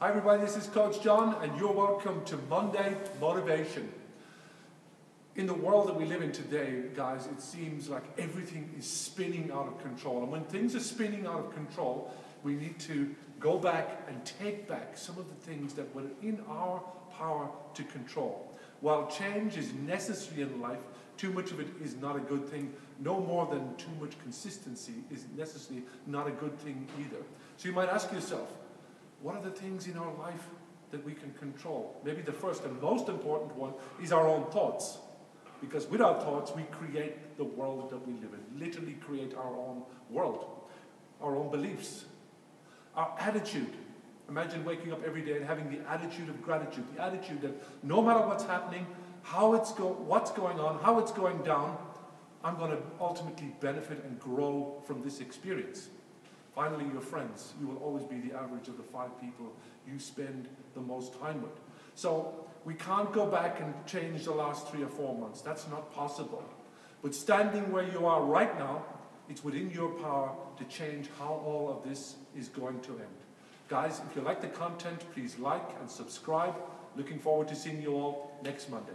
Hi, everybody, this is Coach John, and you're welcome to Monday Motivation. In the world that we live in today, guys, it seems like everything is spinning out of control. And when things are spinning out of control, we need to go back and take back some of the things that were in our power to control. While change is necessary in life, too much of it is not a good thing. No more than too much consistency is necessarily not a good thing either. So you might ask yourself, what are the things in our life that we can control? Maybe the first and most important one is our own thoughts. Because with our thoughts, we create the world that we live in, literally create our own world, our own beliefs, our attitude. Imagine waking up every day and having the attitude of gratitude, the attitude that no matter what's happening, how it's go, what's going on, how it's going down, I'm going to ultimately benefit and grow from this experience. Finally, your friends. You will always be the average of the five people you spend the most time with. So we can't go back and change the last three or four months. That's not possible. But standing where you are right now, it's within your power to change how all of this is going to end. Guys, if you like the content, please like and subscribe. Looking forward to seeing you all next Monday.